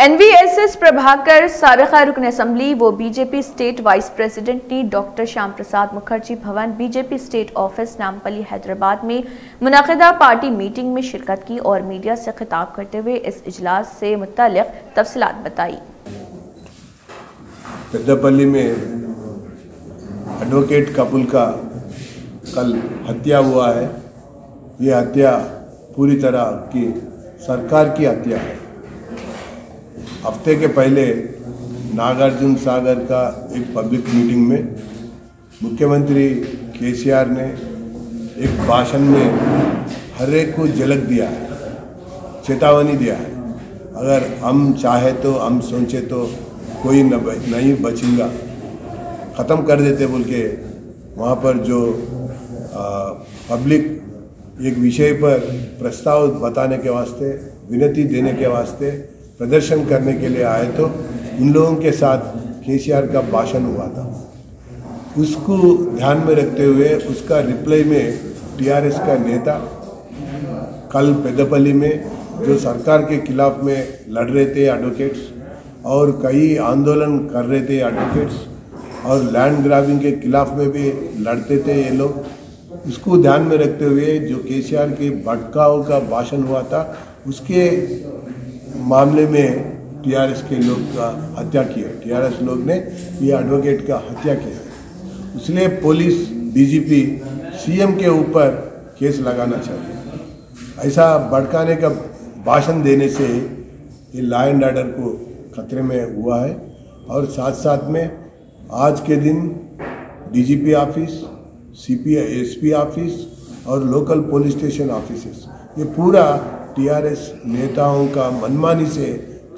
एनवीएसएस प्रभाकर, सबका रुकन असम्बली, व बीजेपी स्टेट वाइस प्रेसिडेंट ने doctor Shyama Prasad Mukherjee Bhavan BJP state office Nampally Hyderabad में मुनदा पार्टी मीटिंग में शिरकत की और मीडिया से खिताब करते हुए इस इजलास से मुतल तफसलात बताई। पेद्दपल्ली में एडवोकेट कपुल का कल हत्या हुआ है। ये हत्या पूरी तरह की सरकार की हत्या है। हफ़्ते के पहले नागार्जुन सागर का एक पब्लिक मीटिंग में मुख्यमंत्री केसीआर ने एक भाषण में हर एक को झलक दिया है चेतावनी दिया है। अगर हम चाहे तो हम सोचे तो कोई न नहीं बचेगा। ख़त्म कर देते बोल के वहाँ पर जो आ, पब्लिक एक विषय पर प्रस्ताव बताने के वास्ते विनती देने के वास्ते प्रदर्शन करने के लिए आए तो उन लोगों के साथ केसीआर का भाषण हुआ था। उसको ध्यान में रखते हुए उसका रिप्लाई में टीआरएस का नेता, कल पेदपल्ली में, जो सरकार के खिलाफ में लड़ रहे थे एडवोकेट्स और कई आंदोलन कर रहे थे एडवोकेट्स और लैंड ग्राबिंग के खिलाफ में भी लड़ते थे ये लोग। उसको ध्यान में रखते हुए जो केसीआर के भटकाव का भाषण हुआ था, उसके मामले में टीआरएस के लोग का हत्या की है। टीआरएस लोग ने ये एडवोकेट का हत्या किया इसलिए पुलिस डीजीपी सीएम के ऊपर केस लगाना चाहिए। ऐसा भड़काने का भाषण देने से ये लॉ एंड ऑर्डर को खतरे में हुआ है। और साथ साथ में आज के दिन DGP office CP SP office और लोकल पुलिस स्टेशन ऑफिसेस ये पूरा टीआरएस नेताओं का मनमानी से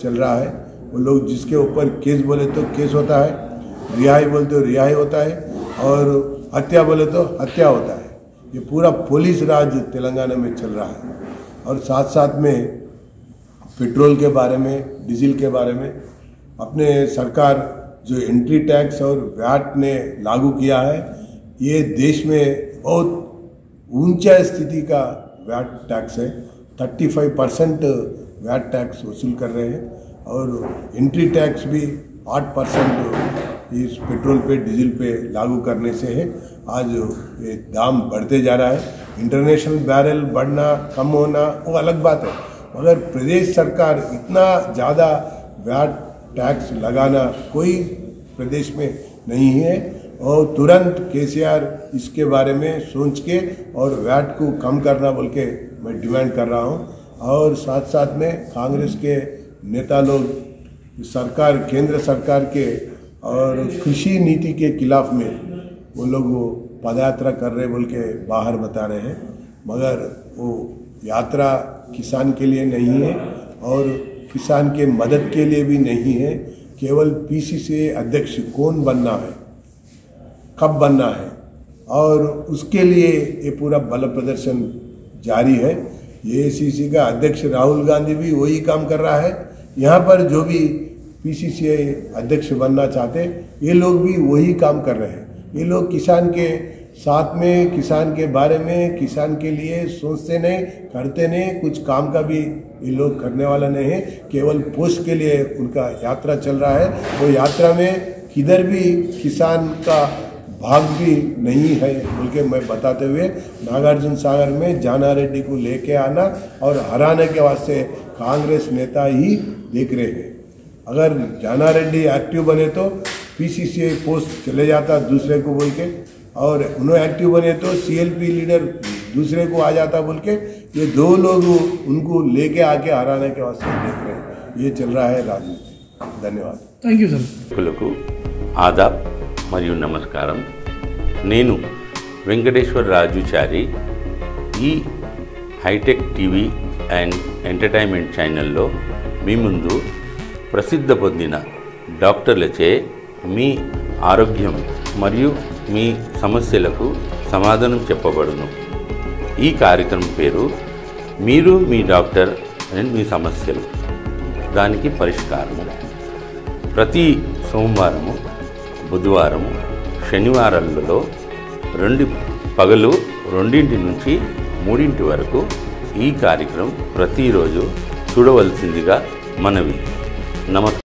चल रहा है। वो लोग जिसके ऊपर केस बोले तो केस होता है, रिहाई बोले तो रिहाई होता है और हत्या बोले तो हत्या होता है। ये पूरा पुलिस राज तेलंगाना में चल रहा है। और साथ साथ में पेट्रोल के बारे में, डीजल के बारे में अपने सरकार जो एंट्री टैक्स और वैट ने लागू किया है, ये देश में बहुत ऊँचा स्थिति का वैट टैक्स है। 35 परसेंट वैट टैक्स वसूल कर रहे हैं और एंट्री टैक्स भी 8 परसेंट इस पेट्रोल पे डीजल पे लागू करने से है। आज ये दाम बढ़ते जा रहा है। इंटरनेशनल बैरल बढ़ना, कम होना, वो अलग बात है। मगर प्रदेश सरकार इतना ज़्यादा वैट टैक्स लगाना कोई प्रदेश में नहीं है और तुरंत केसीआर इसके बारे में सोच के और वैट को कम करना बोल के मैं डिमांड कर रहा हूँ। और साथ साथ में कांग्रेस के नेता लोग, सरकार, केंद्र सरकार के और कृषि नीति के खिलाफ में वो लोग वो पदयात्रा कर रहे बोल के बाहर बता रहे हैं। मगर वो यात्रा किसान के लिए नहीं है और किसान के मदद के लिए भी नहीं है। केवल पीसीसी अध्यक्ष कौन बनना है, कब बनना है, और उसके लिए ये पूरा बल प्रदर्शन जारी है। ये का अध्यक्ष राहुल गांधी भी वही काम कर रहा है। यहाँ पर जो भी पीसीसी अध्यक्ष बनना चाहते ये लोग भी वही काम कर रहे हैं। ये लोग किसान के साथ में, किसान के बारे में, किसान के लिए सोचते नहीं, करते नहीं, कुछ काम का भी ये लोग करने वाला नहीं है, केवल पोस्ट के लिए उनका यात्रा चल रहा है। वो यात्रा में किधर भी किसान का भाग भी नहीं है बोल के मैं बताते हुए नागार्जुन सागर में जाना रेड्डी को लेके आना और हराने के वास्ते कांग्रेस नेता ही देख रहे हैं। अगर जाना रेड्डी एक्टिव बने तो पीसीसीआई पोस्ट चले जाता दूसरे को बोल के, और उन्होंने एक्टिव बने तो सीएलपी लीडर दूसरे को आ जाता बोल के ये दो लोग उनको लेके आके हराने के वास्ते देख रहे हैं ये चल रहा है राजनीति धन्यवाद థ్యాంక్ యూ సార్ ప్రేక్షకులకు ఆదాబ్ మరియు నమస్కారం నేను వెంకటేశ్వర రాజుచారి ఈ హైటెక్ టీవీ అండ్ ఎంటర్టైన్మెంట్ ఛానల్లో మీ ముందు ప్రసిద్ధ పొందిన డాక్టర్లచే మీ ఆరోగ్యం మరియు మీ సమస్యలకు సమాధానం చెప్పబడును ఈ కార్యక్రమం పేరు మీరు మీ డాక్టర్ అండ్ మీ సమస్యలు దానికి పరిష్కారము. ప్రతి సోమవారము బుధవారము శనివారాలలో రెండు పగలు రెండింటి నుంచి మూడింటి వరకు ఈ కార్యక్రమం ప్రతిరోజు చూడవలసిందిగా మనవి. నమస్కారం